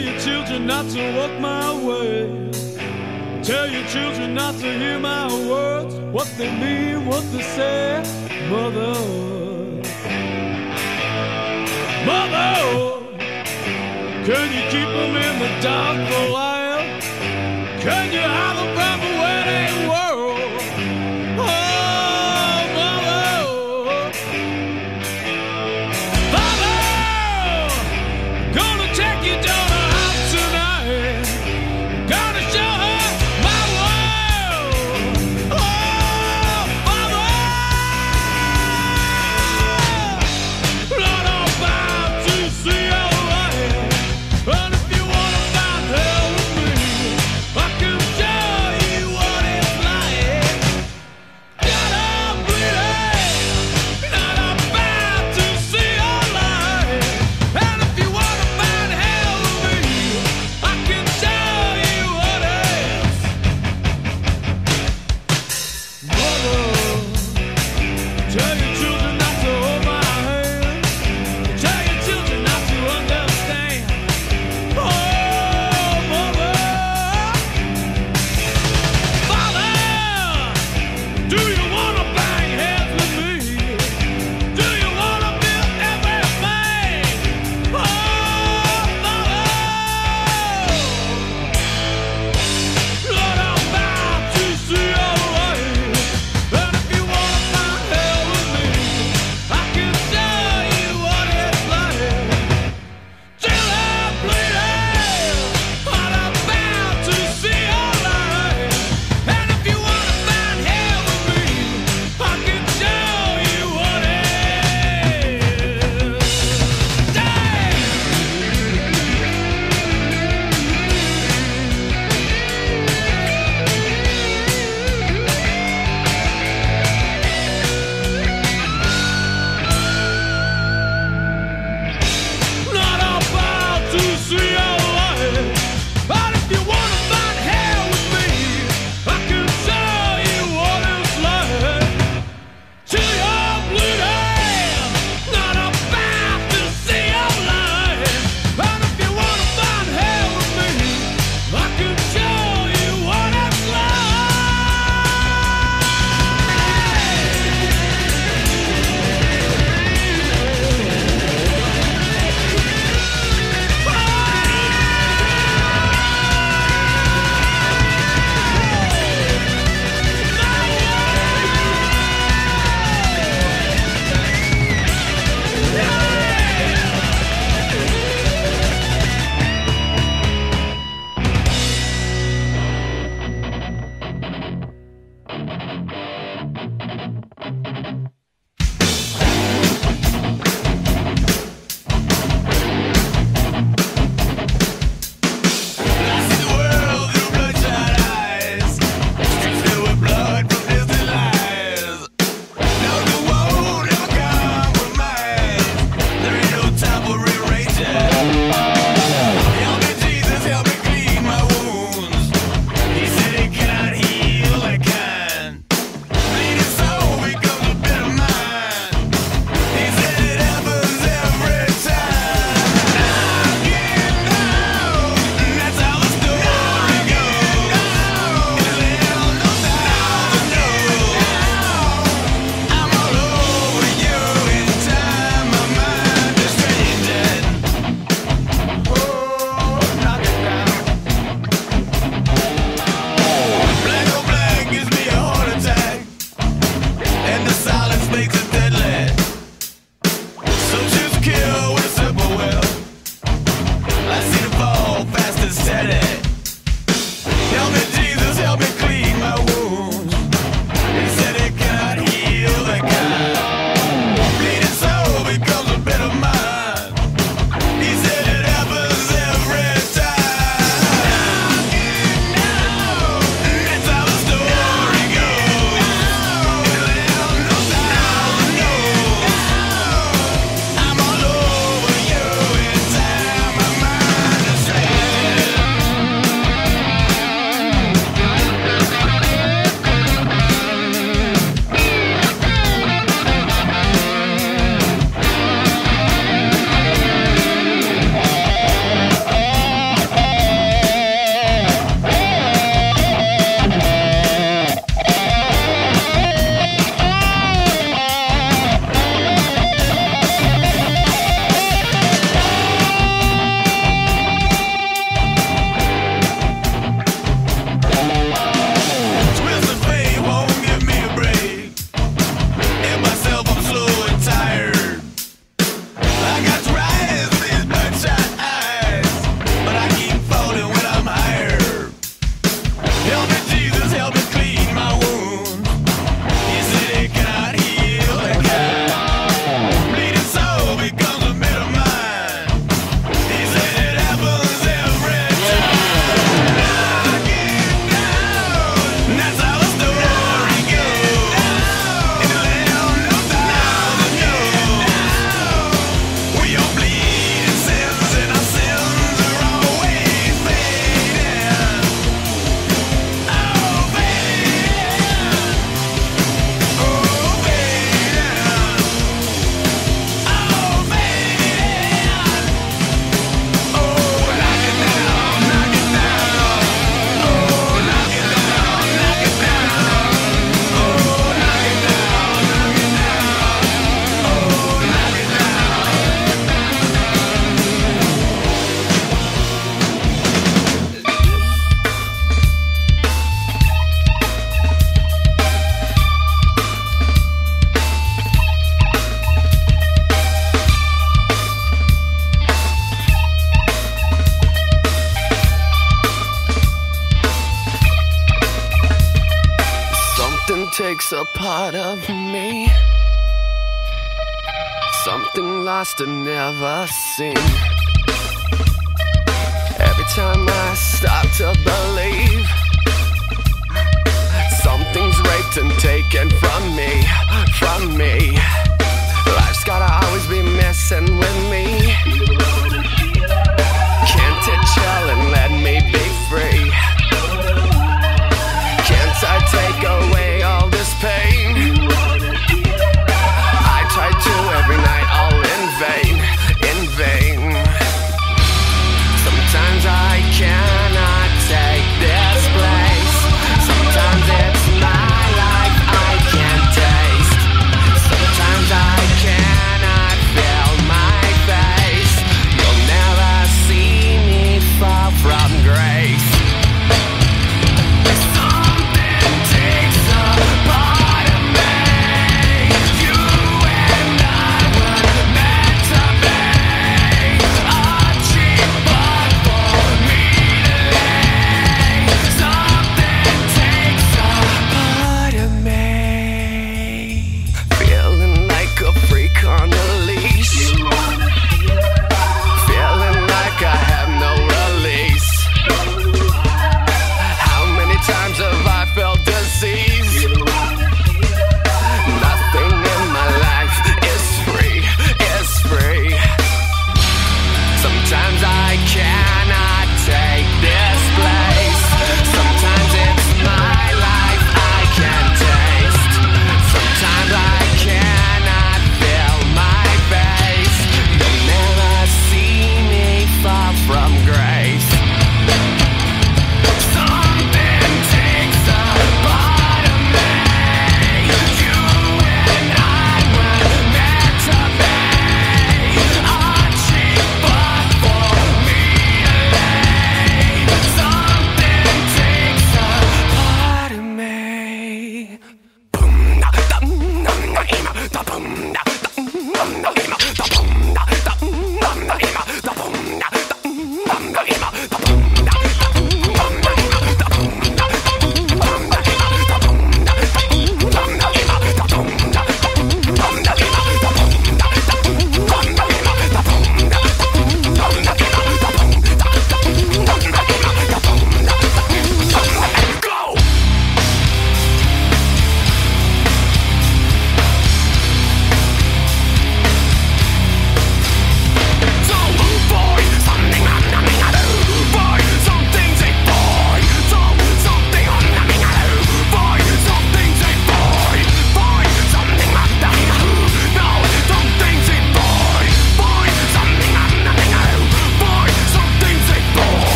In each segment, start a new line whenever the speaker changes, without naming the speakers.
Your children not to walk my way. Tell your children not to hear my words, what they mean, what they say. Mother, Mother, can you keep them in the dark for a while? Can you Something lost and never seen. Every time I stop to believe, something's raped and taken from me, from me. Life's gotta always be messing with me.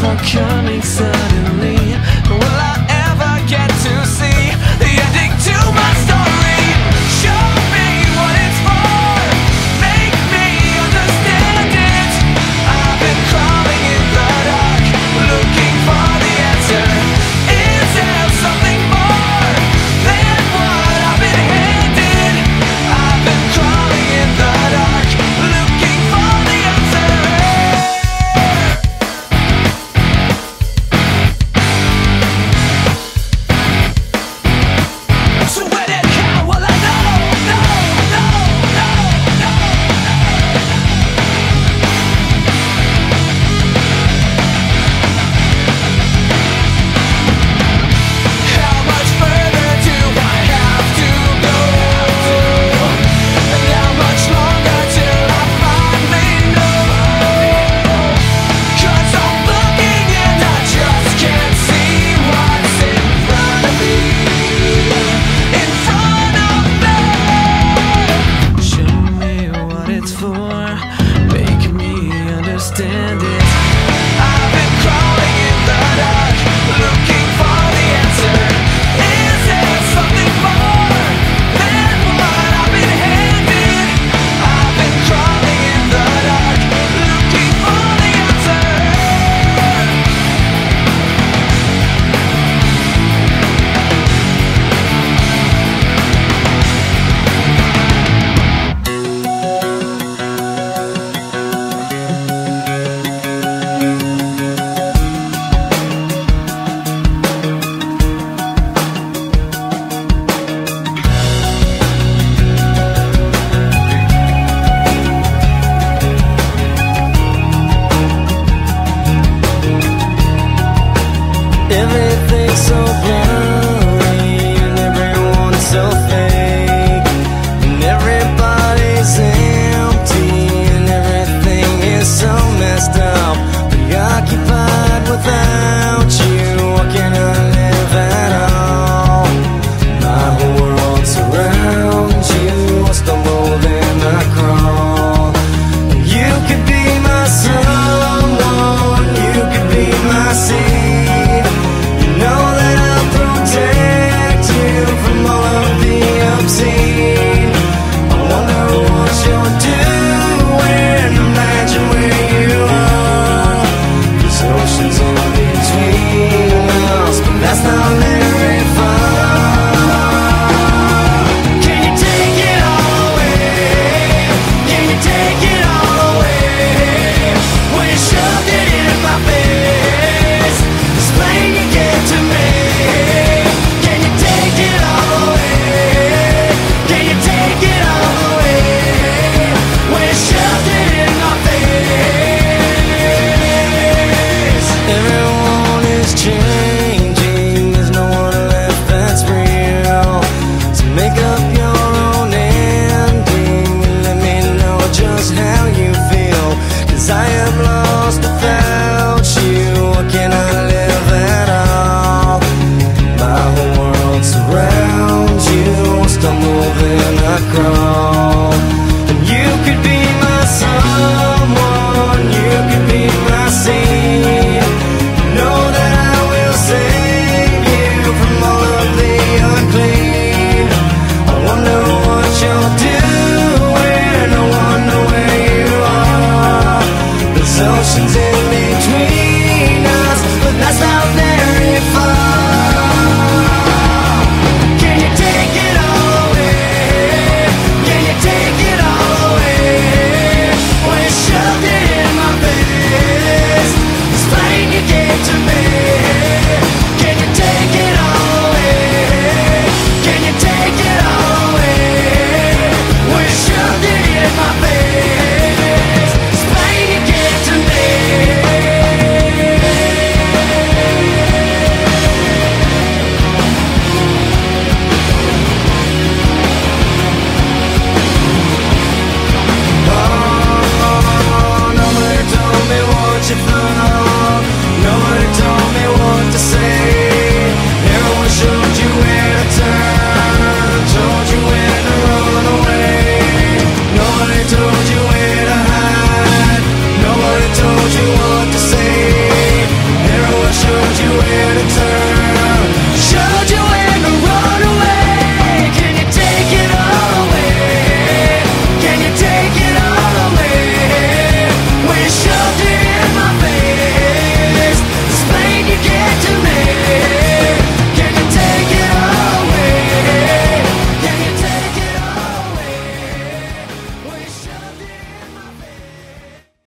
for coming suddenly.
解